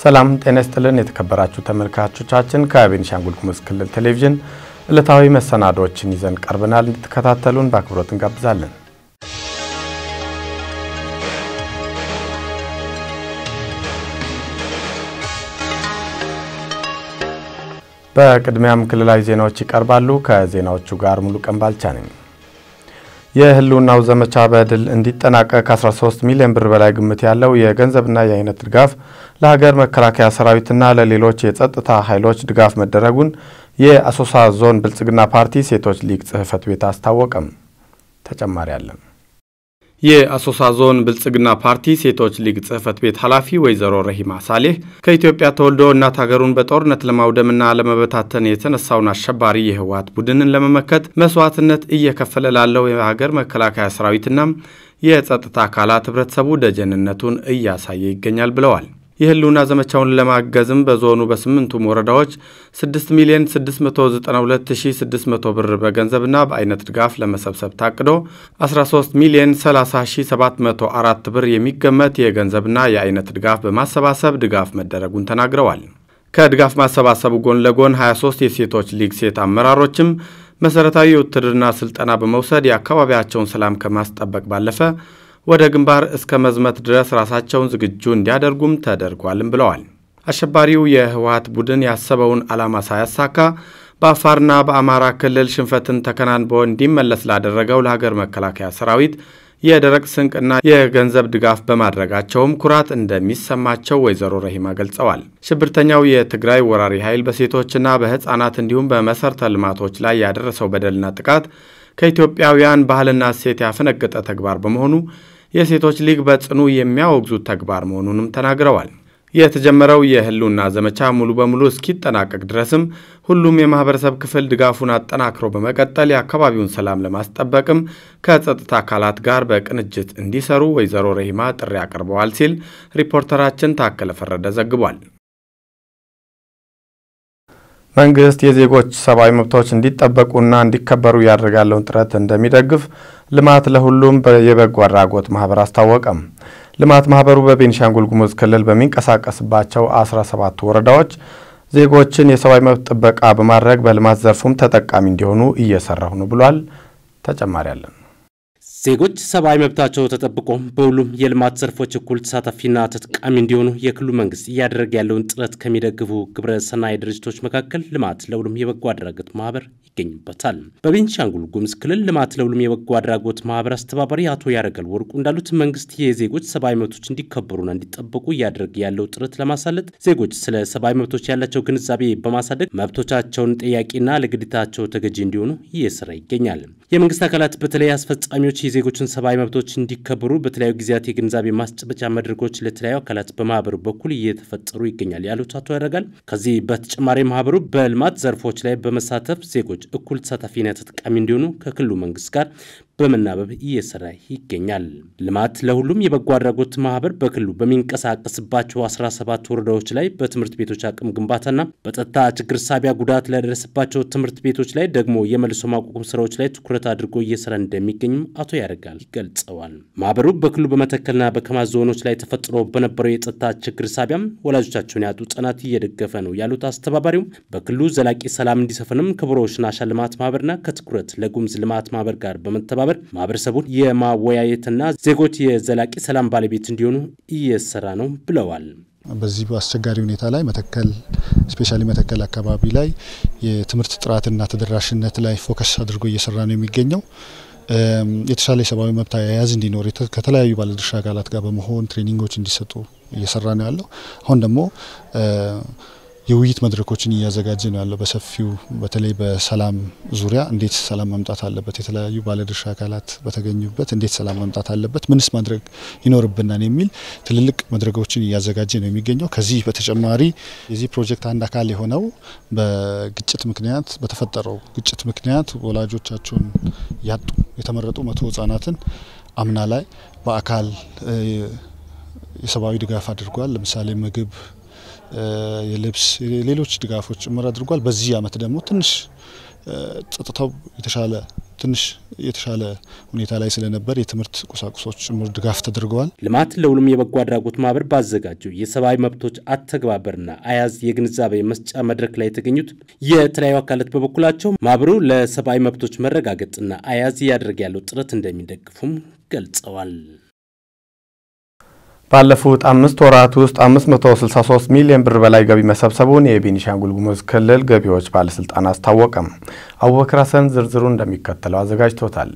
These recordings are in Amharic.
ሰላም ጤና ይስጥልን የተከበራችሁ ተመልካቾቻችን፣ ከቤኒሻንጉል ጉሙዝ ክልል ቴሌቪዥን ዕለታዊ መሰናዶዎችን ይዘን ቀርበናል። እንድትከታተሉን በአክብሮት እንጋብዛለን። በቅድሚያም ክልላዊ ዜናዎች ይቀርባሉ። ከዜናዎቹ ጋር ሙሉ ቀን ባልቻ ነኝ። የህልውናው ዘመቻ በድል እንዲጠናቀቅ 13 ሚሊዮን ብር በላይ ግምት ያለው የገንዘብና የአይነት ድጋፍ ለሀገር መከላከያ ሰራዊትና ለሌሎች የጸጥታ ኃይሎች ድጋፍ መደረጉን የአሶሳ ዞን ብልጽግና ፓርቲ ሴቶች ሊግ ጽሕፈት ቤት አስታወቀም። ተጨማሪ አለን። የአሶሳ ዞን ብልጽግና ፓርቲ ሴቶች ሊግ ጽሕፈት ቤት ኃላፊ ወይዘሮ ረሂማ ሳሌህ ከኢትዮጵያ ተወልዶ እናት ሀገሩን በጦርነት ለማውደምና ለመበታተን የተነሳውን አሸባሪ የህወሓት ቡድንን ለመመከት መስዋዕትነት እየከፈለ ላለው የሀገር መከላከያ ሰራዊትና የጸጥታ አካላት ህብረተሰቡ ደጀንነቱን እያሳየ ይገኛል ብለዋል። የህልውና ዘመቻውን ለማገዝም በዞኑ በስምንቱም ወረዳዎች 6 ሚሊዮን 692600 ብር በገንዘብና በአይነት ድጋፍ ለመሰብሰብ ታቅዶ 13 ሚሊዮን 30704 ብር የሚገመት የገንዘብና የአይነት ድጋፍ በማሰባሰብ ድጋፍ መደረጉን ተናግረዋል። ከድጋፍ ማሰባሰቡ ጎን ለጎን 23 የሴቶች ሊግ ሴት አመራሮችም መሠረታዊ የውትድርና ስልጠና በመውሰድ የአካባቢያቸውን ሰላም ከማስጠበቅ ባለፈ ወደ ግንባር እስከ መዝመት ድረስ ራሳቸውን ዝግጁ እንዲያደርጉም ተደርጓልም ብለዋል። አሸባሪው የህወሓት ቡድን ያሰበውን ዓላማ ሳያሳካ በአፋርና በአማራ ክልል ሽንፈትን ተከናንቦ እንዲመለስ ላደረገው ለሀገር መከላከያ ሰራዊት የደረቅ ስንቅና የገንዘብ ድጋፍ በማድረጋቸውም ኩራት እንደሚሰማቸው ወይዘሮ ረሂማ ገልጸዋል። ሽብርተኛው የትግራይ ወራሪ ኃይል በሴቶችና በህፃናት እንዲሁም በመሠረተ ልማቶች ላይ ያደረሰው በደልና ጥቃት ከኢትዮጵያውያን ባህልና እሴት ያፈነገጠ ተግባር በመሆኑ የሴቶች ሊግ በጽኑ የሚያወግዙት ተግባር መሆኑንም ተናግረዋል። የተጀመረው የህልውና ዘመቻ ሙሉ በሙሉ እስኪጠናቀቅ ድረስም ሁሉም የማህበረሰብ ክፍል ድጋፉን አጠናክሮ በመቀጠል የአካባቢውን ሰላም ለማስጠበቅም ከጸጥታ አካላት ጋር በቅንጅት እንዲሰሩ ወይዘሮ ረሂማ ጥሪ አቅርበዋል ሲል ሪፖርተራችን ታከለ ፈረደ ዘግቧል። መንግስት የዜጎች ሰብአዊ መብቶች እንዲጠበቁና እንዲከበሩ እያደረገ ያለውን ጥረት እንደሚደግፍ ልማት ለሁሉም የበጎ አድራጎት ማህበር አስታወቀም። ልማት ማህበሩ በቤኒሻንጉል ጉሙዝ ክልል በሚንቀሳቀስባቸው 17 ወረዳዎች ዜጎችን የሰብአዊ መብት ጥበቃ በማድረግ በልማት ዘርፉም ተጠቃሚ እንዲሆኑ እየሰራሁ ነው ብሏል። ተጨማሪ አለን። ዜጎች ሰብአዊ መብታቸው ተጠብቆ በሁሉም የልማት ዘርፎች እኩል ተሳታፊና ተጠቃሚ እንዲሆኑ የክልሉ መንግስት እያደረገ ያለውን ጥረት ከሚደግፉ ግብረ ሰናይ ድርጅቶች መካከል ልማት ለሁሉም የበጎ አድራጎት ማህበር ይገኝበታል። በቤኒሻንጉል ጉሙዝ ክልል ልማት ለሁሉም የበጎ አድራጎት ማህበር አስተባባሪ አቶ ያረገል ወርቁ እንዳሉት መንግስት የዜጎች ሰብአዊ መብቶች እንዲከበሩና እንዲጠበቁ እያደረገ ያለው ጥረት ለማሳለጥ ዜጎች ስለ ሰብአዊ መብቶች ያላቸው ግንዛቤ በማሳደግ መብቶቻቸውን ጠያቂና ለግዴታቸው ተገዢ እንዲሆኑ እየሰራ ይገኛል። የመንግስት አካላት በተለይ አስፈጻሚዎች የዜጎችን ሰብአዊ መብቶች እንዲከበሩ በተለያዩ ጊዜያት የግንዛቤ ማስጨበጫ መድረኮች ለተለያዩ አካላት በማህበሩ በኩል እየተፈጠሩ ይገኛል ያሉት አቶ ያደርጋል። ከዚህ በተጨማሪ ማህበሩ በልማት ዘርፎች ላይ በመሳተፍ ዜጎች እኩል ተሳታፊና ተጠቃሚ እንዲሆኑ ከክልሉ መንግስት ጋር በመናበብ እየሰራ ይገኛል። ልማት ለሁሉም የበጎ አድራጎት ማህበር በክልሉ በሚንቀሳቀስባቸው 17 ወረዳዎች ላይ በትምህርት ቤቶች አቅም ግንባታና በጸጥታ ችግር ሳቢያ ጉዳት ለደረሰባቸው ትምህርት ቤቶች ላይ ደግሞ የመልሶ ማቋቋም ስራዎች ላይ ትኩረት አድርጎ እየሰራ እንደሚገኝም አቶ ያደርጋል ገልጸዋል። ማህበሩ በክልሉ በመተከልና በከማሽ ዞኖች ላይ ተፈጥሮ በነበረው የጸጥታ ችግር ሳቢያም ወላጆቻቸውን ያጡ ህጻናት እየደገፈ ነው ያሉት አስተባባሪው በክልሉ ዘላቂ ሰላም እንዲሰፍንም ክብሮች ናሻ ልማት ማህበርና ከትኩረት ለጉሙዝ ልማት ማህበር ጋር በመተባበር ማህበረሰቡን የማወያየትና ዜጎች የዘላቂ ሰላም ባለቤት እንዲሆኑ እየሰራ ነው ብለዋል። በዚህ በአስቸጋሪ ሁኔታ ላይ መተከል specially መተከል አካባቢ ላይ የትምህርት ጥራትና ተደራሽነት ላይ focus አድርጎ እየሰራ ነው የሚገኘው። የተሻለ የሰብአዊ መብት አያያዝ እንዲኖር ከተለያዩ ባለድርሻ አካላት ጋር በመሆን training ኦች እንዲሰጡ እየሰራ ነው ያለው። አሁን ደግሞ የውይይት መድረኮችን እያዘጋጀ ነው ያለው በሰፊው በተለይ በሰላም ዙሪያ እንዴት ሰላም መምጣት አለበት፣ የተለያዩ ባለድርሻ አካላት በተገኙበት እንዴት ሰላም መምጣት አለበት፣ ምንስ ማድረግ ይኖርብናል የሚል ትልልቅ መድረኮችን እያዘጋጀ ነው የሚገኘው። ከዚህ በተጨማሪ የዚህ ፕሮጀክት አንድ አካል የሆነው በግጭት ምክንያት በተፈጠረው ግጭት ምክንያት ወላጆቻቸውን ያጡ የተመረጡ መቶ ህጻናትን አምና ላይ በአካል የሰብአዊ ድጋፍ አድርጓል። ለምሳሌ ምግብ የልብስ ሌሎች ድጋፎች ጭምር አድርጓል። በዚህ አመት ደግሞ ትንሽ ጸጥታው የተሻለ ትንሽ የተሻለ ሁኔታ ላይ ስለነበር የትምህርት ቁሳቁሶች ጭምር ድጋፍ ተደርገዋል። ልማት ለሁሉም የበጎ አድራጎት ማህበር ባዘጋጀው የሰብአዊ መብቶች አተገባበርና አያያዝ የግንዛቤ መስጫ መድረክ ላይ የተገኙት የተለያዩ አካላት በበኩላቸው ማህበሩ ለሰብአዊ መብቶች መረጋገጥና አያያዝ እያደረገ ያለው ጥረት እንደሚደግፉም ገልጸዋል። ባለፉት አምስት ወራት ውስጥ 563 ሚሊዮን ብር በላይ ገቢ መሰብሰቡን የቤኒሻንጉል ጉሙዝ ክልል ገቢዎች ባለስልጣን አስታወቀም። አቡበክር ሀሰን ዝርዝሩ እንደሚከተለው አዘጋጅቶታል።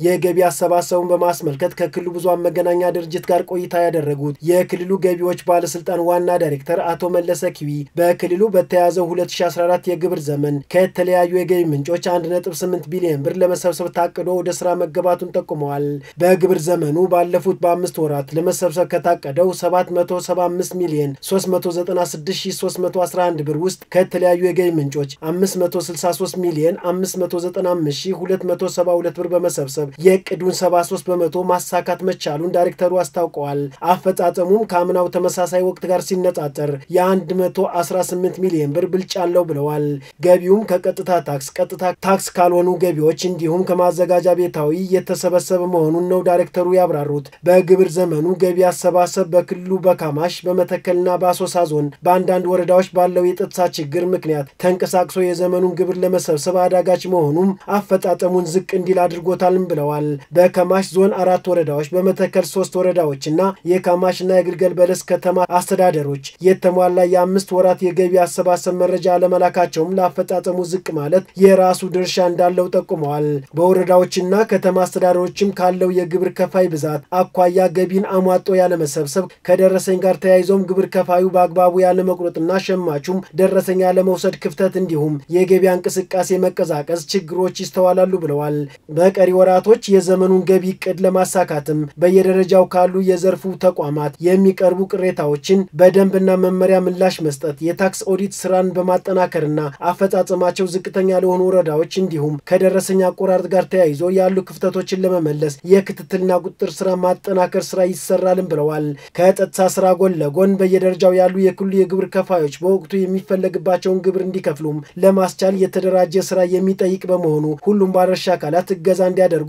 የገቢ አሰባሰቡን በማስመልከት ከክልሉ ብዙኃን መገናኛ ድርጅት ጋር ቆይታ ያደረጉት የክልሉ ገቢዎች ባለስልጣን ዋና ዳይሬክተር አቶ መለሰ ኪዊ በክልሉ በተያዘው 2014 የግብር ዘመን ከተለያዩ የገቢ ምንጮች 1.8 ቢሊዮን ብር ለመሰብሰብ ታቅዶ ወደ ስራ መገባቱን ጠቁመዋል። በግብር ዘመኑ ባለፉት በአምስት ወራት ለመሰብሰብ ከታቀደው 775 ሚሊዮን 396311 ብር ውስጥ ከተለያዩ የገቢ ምንጮች 563 ሚሊዮን 595272 ብር በመሰብሰብ የእቅዱን 73 በመቶ ማሳካት መቻሉን ዳይሬክተሩ አስታውቀዋል። አፈጻጸሙም ከአምናው ተመሳሳይ ወቅት ጋር ሲነጻጸር የ118 ሚሊዮን ብር ብልጫ አለው ብለዋል። ገቢውም ከቀጥታ ታክስ፣ ቀጥታ ታክስ ካልሆኑ ገቢዎች እንዲሁም ከማዘጋጃ ቤታዊ የተሰበሰበ መሆኑን ነው ዳይሬክተሩ ያብራሩት። በግብር ዘመኑ ገቢ አሰባሰብ በክልሉ በካማሽ በመተከልና በአሶሳ ዞን በአንዳንድ ወረዳዎች ባለው የጸጥታ ችግር ምክንያት ተንቀሳቅሶ የዘመኑን ግብር ለመሰብሰብ አዳጋች መሆኑም አፈጻጸሙን ዝቅ እንዲል አድርጎታልም ብለዋል። በከማሽ ዞን አራት ወረዳዎች በመተከል ሶስት ወረዳዎችና የካማሽና የግልገል በለስ ከተማ አስተዳደሮች የተሟላ የአምስት ወራት የገቢ አሰባሰብ መረጃ አለመላካቸውም ለአፈጻጸሙ ዝቅ ማለት የራሱ ድርሻ እንዳለው ጠቁመዋል። በወረዳዎችና ከተማ አስተዳደሮችም ካለው የግብር ከፋይ ብዛት አኳያ ገቢን አሟጦ ያለመሰብሰብ ከደረሰኝ ጋር ተያይዞም ግብር ከፋዩ በአግባቡ ያለመቁረጥና ሸማቹም ደረሰኝ ያለመውሰድ ክፍተት እንዲሁም የገቢያ እንቅስቃሴ መቀዛቀዝ ችግሮች ይስተዋላሉ ብለዋል። በቀሪ ወራቶች የዘመኑን ገቢ እቅድ ለማሳካትም በየደረጃው ካሉ የዘርፉ ተቋማት የሚቀርቡ ቅሬታዎችን በደንብና መመሪያ ምላሽ መስጠት፣ የታክስ ኦዲት ስራን በማጠናከርና አፈጻጸማቸው ዝቅተኛ ለሆኑ ወረዳዎች እንዲሁም ከደረሰኝ አቆራረጥ ጋር ተያይዞ ያሉ ክፍተቶችን ለመመለስ የክትትልና ቁጥጥር ስራ ማጠናከር ስራ ይሰራልም ብለዋል። ከጸጥታ ስራ ጎን ለጎን በየደረጃው ያሉ የክልሉ የግብር ከፋዮች በወቅቱ የሚፈለግባቸውን ግብር እንዲከፍሉም ለማስቻል የተደራጀ ስራ የሚጠይቅ በመሆኑ ሁሉም ባለድርሻ አካላት እገዛ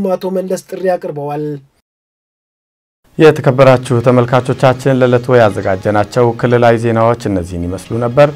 እንዲያደርጉም አቶ መለስ ጥሪ አቅርበዋል። የተከበራችሁ ተመልካቾቻችን ለዕለቱ ያዘጋጀናቸው ክልላዊ ዜናዎች እነዚህን ይመስሉ ነበር።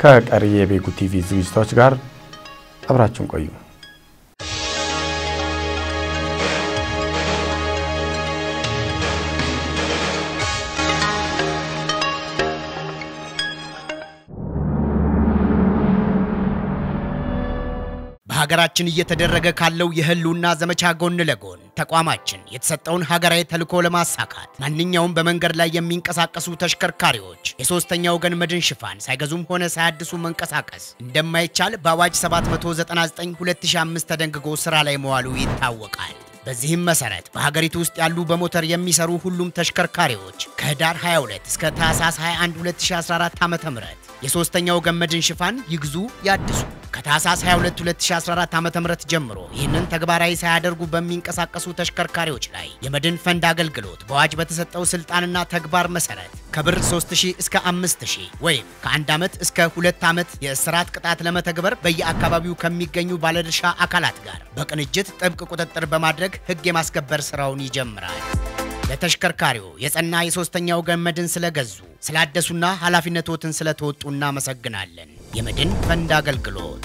ከቀሪ የቤጉ ቲቪ ዝግጅቶች ጋር አብራችሁን ቆዩ። በሀገራችን እየተደረገ ካለው የህልውና ዘመቻ ጎን ለጎን ተቋማችን የተሰጠውን ሀገራዊ ተልዕኮ ለማሳካት ማንኛውም በመንገድ ላይ የሚንቀሳቀሱ ተሽከርካሪዎች የሶስተኛ ወገን መድን ሽፋን ሳይገዙም ሆነ ሳያድሱ መንቀሳቀስ እንደማይቻል በአዋጅ 799/2005 ተደንግጎ ስራ ላይ መዋሉ ይታወቃል። በዚህም መሰረት በሀገሪቱ ውስጥ ያሉ በሞተር የሚሰሩ ሁሉም ተሽከርካሪዎች ከህዳር 22 እስከ ታህሳስ 21 2014 ዓ.ም የሶስተኛ ወገን መድን ሽፋን ይግዙ፣ ያድሱ። ከታህሳስ 22 2014 ዓ.ም ጀምሮ ይህንን ተግባራዊ ሳያደርጉ በሚንቀሳቀሱ ተሽከርካሪዎች ላይ የመድን ፈንድ አገልግሎት በአዋጅ በተሰጠው ስልጣንና ተግባር መሰረት ከብር 3000 እስከ 5000 ወይም ከአንድ ዓመት እስከ ሁለት ዓመት የእስራት ቅጣት ለመተግበር በየአካባቢው ከሚገኙ ባለድርሻ አካላት ጋር በቅንጅት ጥብቅ ቁጥጥር በማድረግ ህግ የማስከበር ስራውን ይጀምራል። ለተሽከርካሪው የጸና የሶስተኛ ወገን መድን ስለገዙ ስላደሱና ኃላፊነቶትን ስለተወጡ እናመሰግናለን። የመድን ፈንድ አገልግሎት